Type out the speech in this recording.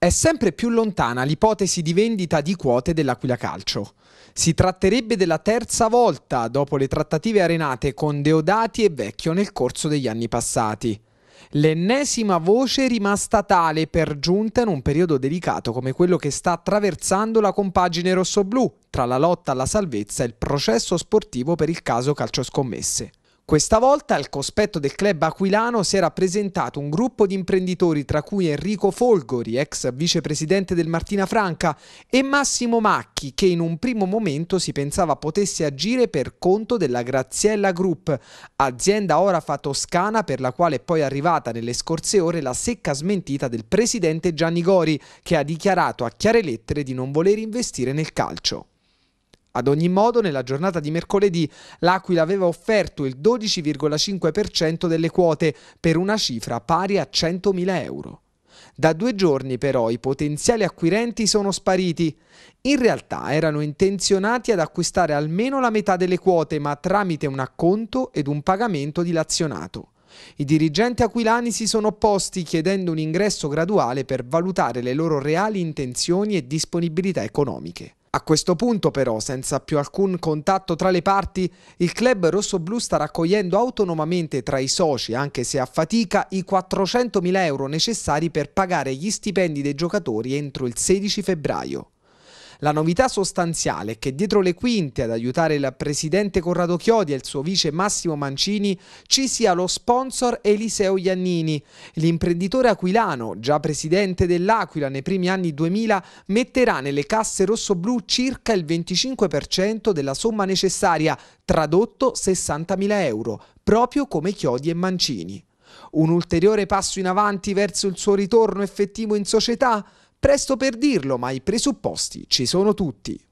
È sempre più lontana l'ipotesi di vendita di quote dell'Aquila Calcio. Si tratterebbe della terza volta dopo le trattative arenate con Deodati e Vecchio nel corso degli anni passati. L'ennesima voce rimasta tale per giunta in un periodo delicato come quello che sta attraversando la compagine rossoblù tra la lotta alla salvezza e il processo sportivo per il caso calcio scommesse. Questa volta al cospetto del club aquilano si era presentato un gruppo di imprenditori tra cui Enrico Folgori, ex vicepresidente del Martina Franca, e Massimo Macchi, che in un primo momento si pensava potesse agire per conto della Graziella Group, azienda orafa toscana per la quale è poi arrivata nelle scorse ore la secca smentita del presidente Gianni Gori, che ha dichiarato a chiare lettere di non voler investire nel calcio. Ad ogni modo, nella giornata di mercoledì, l'Aquila aveva offerto il 12,5% delle quote per una cifra pari a 100.000 euro. Da due giorni però i potenziali acquirenti sono spariti. In realtà erano intenzionati ad acquistare almeno la metà delle quote, ma tramite un acconto ed un pagamento dilazionato. I dirigenti aquilani si sono opposti chiedendo un ingresso graduale per valutare le loro reali intenzioni e disponibilità economiche. A questo punto però, senza più alcun contatto tra le parti, il club rossoblù sta raccogliendo autonomamente tra i soci, anche se a fatica, i 400.000 euro necessari per pagare gli stipendi dei giocatori entro il 16 febbraio. La novità sostanziale è che dietro le quinte ad aiutare il presidente Corrado Chiodi e il suo vice Massimo Mancini ci sia lo sponsor Eliseo Iannini. L'imprenditore aquilano, già presidente dell'Aquila nei primi anni 2000, metterà nelle casse rossoblù circa il 25% della somma necessaria, tradotto 60.000 euro, proprio come Chiodi e Mancini. Un ulteriore passo in avanti verso il suo ritorno effettivo in società? Presto per dirlo, ma i presupposti ci sono tutti.